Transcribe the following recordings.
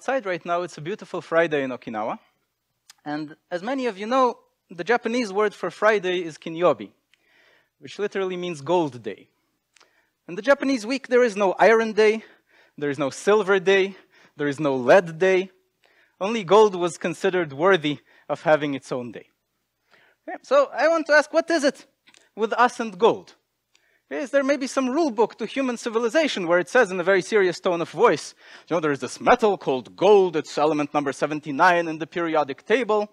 outside right now, it's a beautiful Friday in Okinawa. And as many of you know, the Japanese word for Friday is kinyobi, which literally means gold day. In the Japanese week, there is no iron day, there is no silver day, there is no lead day. Only gold was considered worthy of having its own day. Okay, so I want to ask, what is it with us and gold? Is there maybe some rule book to human civilization where it says in a very serious tone of voice, you know, there's this metal called gold, it's element number 79 in the periodic table,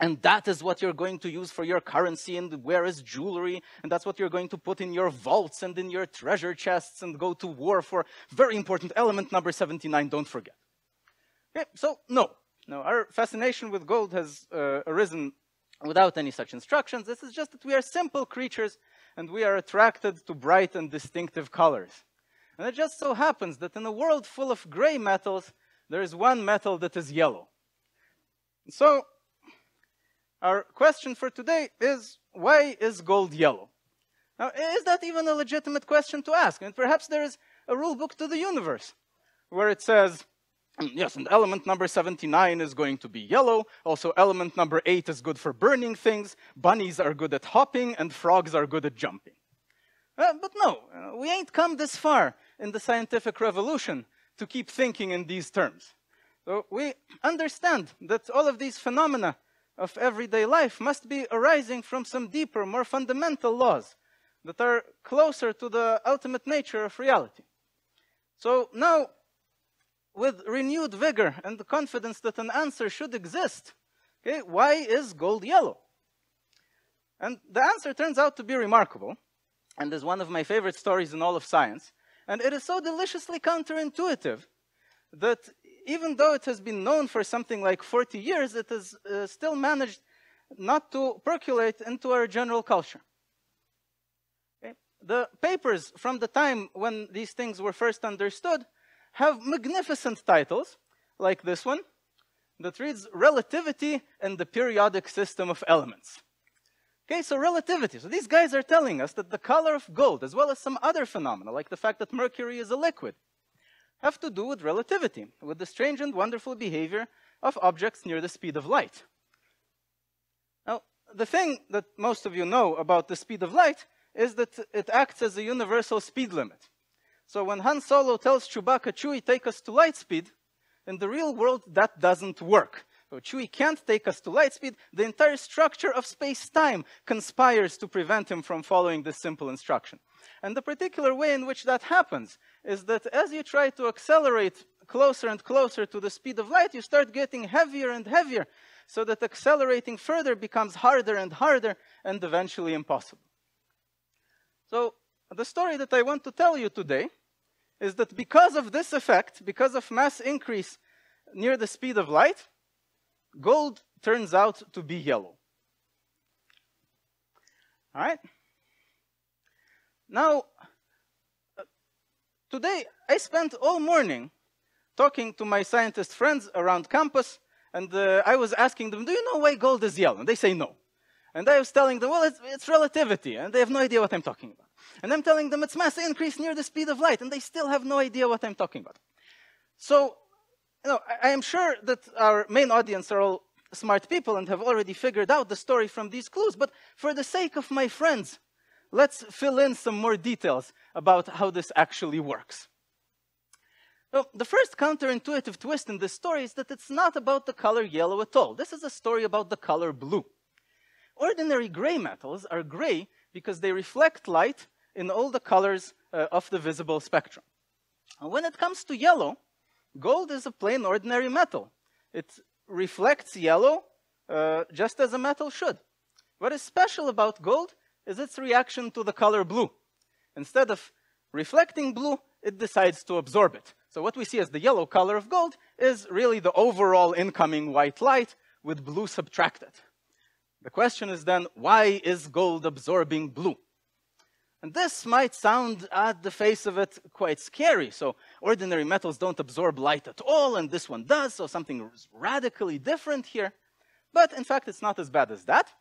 and that is what you're going to use for your currency and wear as jewelry, and that's what you're going to put in your vaults and in your treasure chests and go to war for. Very important element number 79, don't forget. Okay, so no, no, our fascination with gold has uh, arisen without any such instructions. This is just that we are simple creatures and we are attracted to bright and distinctive colors. And it just so happens that in a world full of gray metals, there is one metal that is yellow. So, our question for today is, why is gold yellow? Now, is that even a legitimate question to ask? And perhaps there is a rule book to the universe where it says, yes, and element number 79 is going to be yellow. Also, element number 8 is good for burning things. Bunnies are good at hopping, and frogs are good at jumping. Uh, but no, uh, we ain't come this far in the scientific revolution to keep thinking in these terms. So we understand that all of these phenomena of everyday life must be arising from some deeper, more fundamental laws that are closer to the ultimate nature of reality. So now with renewed vigor and the confidence that an answer should exist. Okay, why is gold yellow? And the answer turns out to be remarkable, and is one of my favorite stories in all of science. And it is so deliciously counterintuitive that even though it has been known for something like 40 years, it has uh, still managed not to percolate into our general culture. Okay? The papers from the time when these things were first understood have magnificent titles, like this one, that reads Relativity and the Periodic System of Elements. Okay, so relativity. So these guys are telling us that the color of gold, as well as some other phenomena, like the fact that mercury is a liquid, have to do with relativity, with the strange and wonderful behavior of objects near the speed of light. Now, the thing that most of you know about the speed of light is that it acts as a universal speed limit. So when Han Solo tells Chewbacca, Chewie, take us to light speed, in the real world, that doesn't work. So Chewie can't take us to light speed. The entire structure of space-time conspires to prevent him from following this simple instruction. And the particular way in which that happens is that as you try to accelerate closer and closer to the speed of light, you start getting heavier and heavier, so that accelerating further becomes harder and harder, and eventually impossible. So the story that I want to tell you today is that because of this effect, because of mass increase near the speed of light, gold turns out to be yellow. All right? Now, today I spent all morning talking to my scientist friends around campus, and uh, I was asking them, Do you know why gold is yellow? And they say no. And I was telling them, Well, it's, it's relativity, and they have no idea what I'm talking about. And I'm telling them it's mass increase near the speed of light, and they still have no idea what I'm talking about. So, you know, I, I am sure that our main audience are all smart people and have already figured out the story from these clues, but for the sake of my friends, let's fill in some more details about how this actually works. So, the first counterintuitive twist in this story is that it's not about the color yellow at all. This is a story about the color blue. Ordinary gray metals are gray because they reflect light in all the colors uh, of the visible spectrum. And when it comes to yellow, gold is a plain ordinary metal. It reflects yellow uh, just as a metal should. What is special about gold is its reaction to the color blue. Instead of reflecting blue, it decides to absorb it. So what we see as the yellow color of gold is really the overall incoming white light with blue subtracted. The question is then, why is gold absorbing blue? And this might sound, at the face of it, quite scary. So ordinary metals don't absorb light at all, and this one does, so something radically different here. But in fact, it's not as bad as that.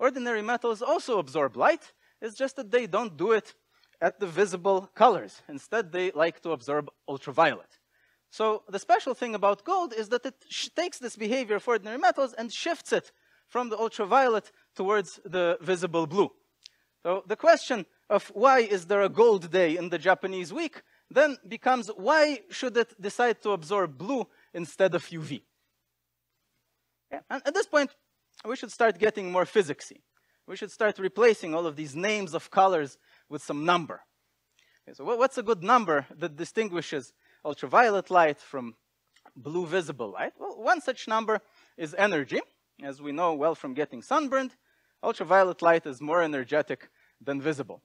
Ordinary metals also absorb light, it's just that they don't do it at the visible colors. Instead, they like to absorb ultraviolet. So the special thing about gold is that it takes this behavior of ordinary metals and shifts it from the ultraviolet towards the visible blue. So the question of why is there a gold day in the Japanese week then becomes why should it decide to absorb blue instead of UV? Yeah. And at this point, we should start getting more physicsy. We should start replacing all of these names of colors with some number. Okay, so what's a good number that distinguishes ultraviolet light from blue visible light? Well, one such number is energy. As we know well from getting sunburned, ultraviolet light is more energetic than visible.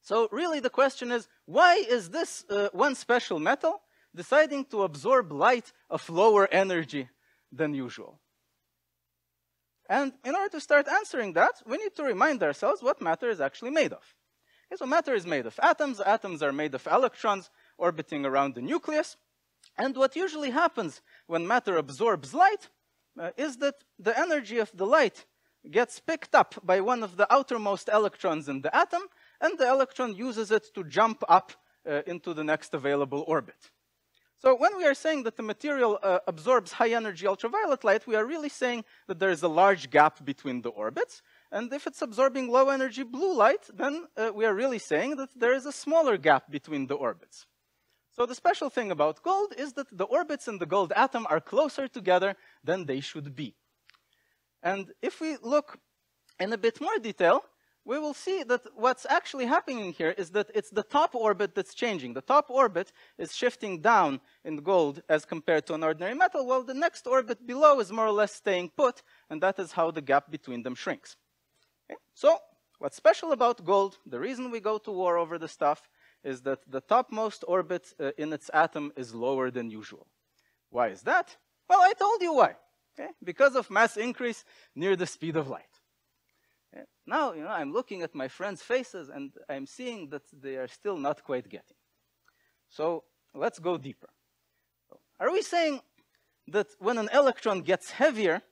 So really the question is, why is this uh, one special metal deciding to absorb light of lower energy than usual? And in order to start answering that, we need to remind ourselves what matter is actually made of. Okay, so matter is made of atoms. Atoms are made of electrons orbiting around the nucleus. And what usually happens when matter absorbs light uh, is that the energy of the light gets picked up by one of the outermost electrons in the atom, and the electron uses it to jump up uh, into the next available orbit. So when we are saying that the material uh, absorbs high energy ultraviolet light, we are really saying that there is a large gap between the orbits. And if it's absorbing low energy blue light, then uh, we are really saying that there is a smaller gap between the orbits. So the special thing about gold is that the orbits in the gold atom are closer together than they should be. And if we look in a bit more detail, we will see that what's actually happening here is that it's the top orbit that's changing. The top orbit is shifting down in gold as compared to an ordinary metal, while the next orbit below is more or less staying put, and that is how the gap between them shrinks. Okay? So what's special about gold, the reason we go to war over the stuff, is that the topmost orbit uh, in its atom is lower than usual. Why is that? Well, I told you why. Okay? Because of mass increase near the speed of light. Okay? Now, you know, I'm looking at my friends' faces and I'm seeing that they are still not quite getting. So let's go deeper. Are we saying that when an electron gets heavier,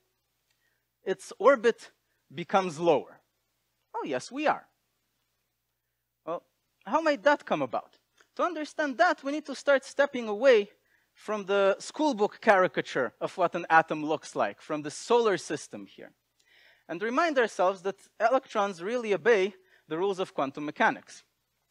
its orbit becomes lower? Oh, yes, we are. How might that come about? To understand that, we need to start stepping away from the schoolbook caricature of what an atom looks like, from the solar system here, and remind ourselves that electrons really obey the rules of quantum mechanics.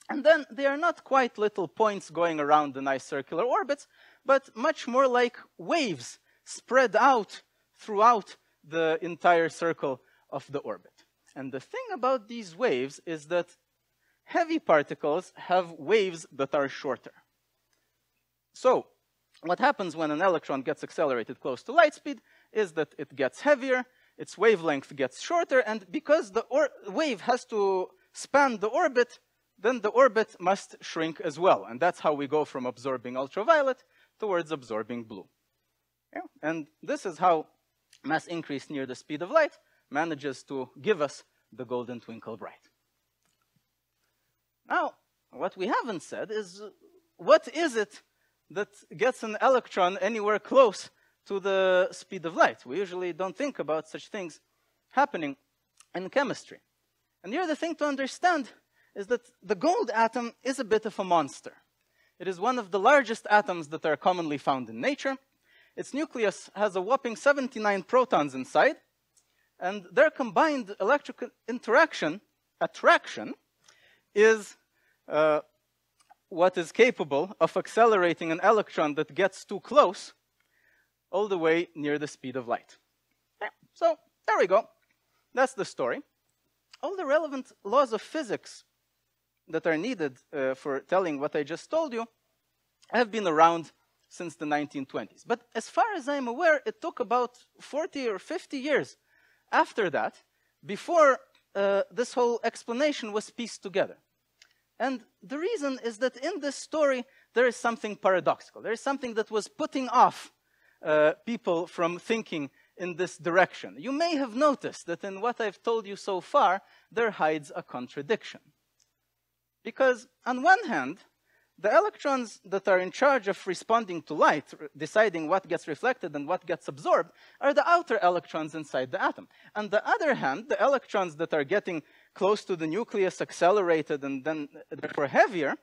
And then they are not quite little points going around the nice circular orbits, but much more like waves spread out throughout the entire circle of the orbit. And the thing about these waves is that heavy particles have waves that are shorter. So what happens when an electron gets accelerated close to light speed is that it gets heavier, its wavelength gets shorter, and because the wave has to span the orbit, then the orbit must shrink as well. And that's how we go from absorbing ultraviolet towards absorbing blue. Yeah? And this is how mass increase near the speed of light manages to give us the golden twinkle bright. Now, what we haven't said is what is it that gets an electron anywhere close to the speed of light? We usually don't think about such things happening in chemistry. And here the thing to understand is that the gold atom is a bit of a monster. It is one of the largest atoms that are commonly found in nature. Its nucleus has a whopping 79 protons inside, and their combined electrical interaction, attraction, is uh, what is capable of accelerating an electron that gets too close all the way near the speed of light. Okay, so there we go. That's the story. All the relevant laws of physics that are needed uh, for telling what I just told you have been around since the 1920s. But as far as I'm aware, it took about 40 or 50 years after that before uh, this whole explanation was pieced together. And the reason is that in this story, there is something paradoxical. There is something that was putting off uh, people from thinking in this direction. You may have noticed that in what I've told you so far, there hides a contradiction. Because on one hand, the electrons that are in charge of responding to light, deciding what gets reflected and what gets absorbed, are the outer electrons inside the atom. On the other hand, the electrons that are getting close to the nucleus accelerated and then therefore heavier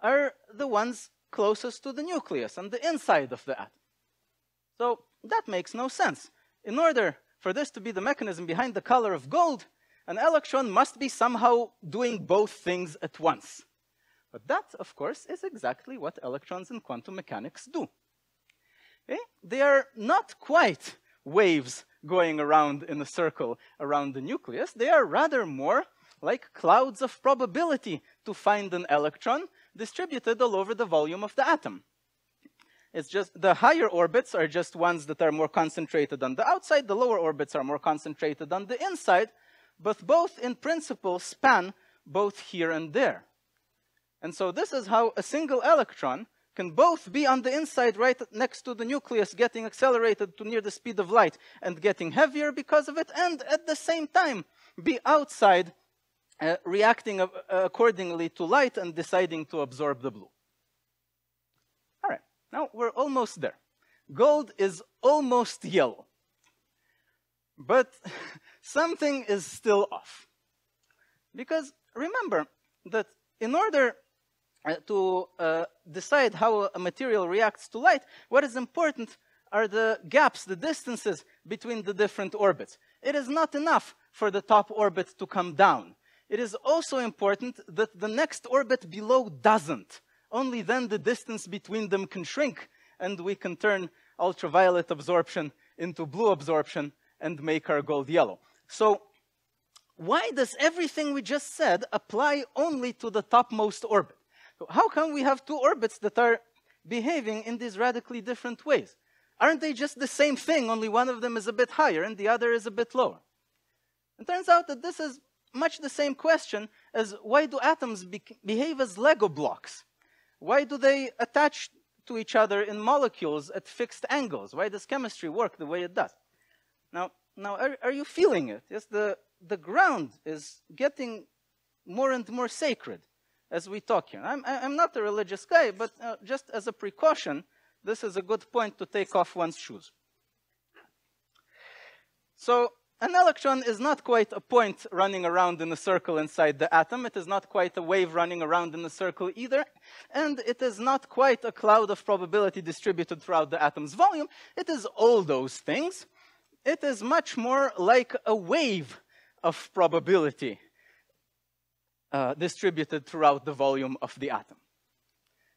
are the ones closest to the nucleus and the inside of the atom. So that makes no sense. In order for this to be the mechanism behind the color of gold, an electron must be somehow doing both things at once. But that, of course, is exactly what electrons in quantum mechanics do. Okay? They are not quite waves going around in a circle around the nucleus. They are rather more like clouds of probability to find an electron distributed all over the volume of the atom. It's just the higher orbits are just ones that are more concentrated on the outside, the lower orbits are more concentrated on the inside, but both in principle span both here and there. And so this is how a single electron can both be on the inside right next to the nucleus getting accelerated to near the speed of light and getting heavier because of it and at the same time be outside uh, reacting uh, accordingly to light and deciding to absorb the blue. All right, now we're almost there. Gold is almost yellow. But something is still off. Because remember that in order to uh, decide how a material reacts to light, what is important are the gaps, the distances between the different orbits. It is not enough for the top orbit to come down. It is also important that the next orbit below doesn't. Only then the distance between them can shrink and we can turn ultraviolet absorption into blue absorption and make our gold yellow. So why does everything we just said apply only to the topmost orbit? How come we have two orbits that are behaving in these radically different ways? Aren't they just the same thing, only one of them is a bit higher and the other is a bit lower? It turns out that this is much the same question as why do atoms be behave as Lego blocks? Why do they attach to each other in molecules at fixed angles? Why does chemistry work the way it does? Now, now are, are you feeling it? Yes, the, the ground is getting more and more sacred as we talk here. I'm, I'm not a religious guy, but uh, just as a precaution, this is a good point to take off one's shoes. So an electron is not quite a point running around in a circle inside the atom. It is not quite a wave running around in a circle either. And it is not quite a cloud of probability distributed throughout the atom's volume. It is all those things. It is much more like a wave of probability uh, distributed throughout the volume of the atom.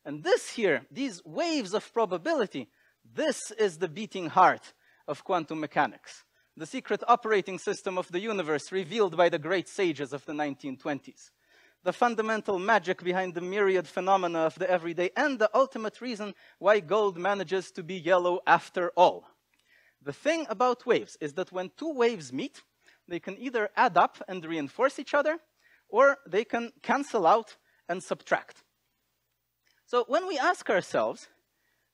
And this here, these waves of probability, this is the beating heart of quantum mechanics the secret operating system of the universe revealed by the great sages of the 1920s, the fundamental magic behind the myriad phenomena of the everyday, and the ultimate reason why gold manages to be yellow after all. The thing about waves is that when two waves meet, they can either add up and reinforce each other, or they can cancel out and subtract. So when we ask ourselves,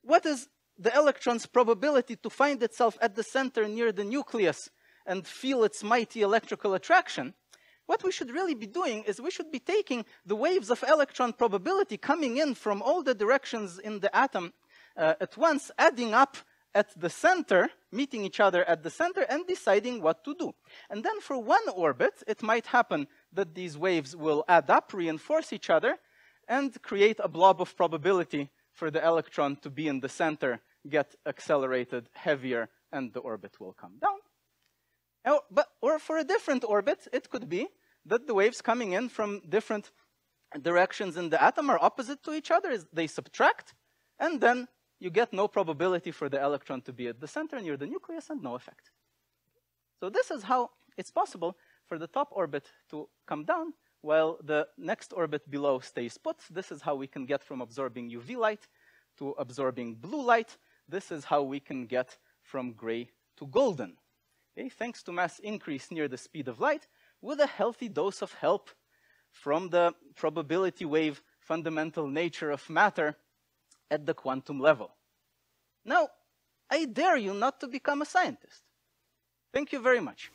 what is the electron's probability to find itself at the center near the nucleus and feel its mighty electrical attraction, what we should really be doing is we should be taking the waves of electron probability coming in from all the directions in the atom uh, at once, adding up at the center, meeting each other at the center, and deciding what to do. And then for one orbit, it might happen that these waves will add up, reinforce each other, and create a blob of probability for the electron to be in the center get accelerated heavier and the orbit will come down. Or, but, or for a different orbit, it could be that the waves coming in from different directions in the atom are opposite to each other, they subtract, and then you get no probability for the electron to be at the center near the nucleus and no effect. So this is how it's possible for the top orbit to come down while the next orbit below stays put. This is how we can get from absorbing UV light to absorbing blue light this is how we can get from gray to golden. Okay, thanks to mass increase near the speed of light with a healthy dose of help from the probability wave fundamental nature of matter at the quantum level. Now, I dare you not to become a scientist. Thank you very much.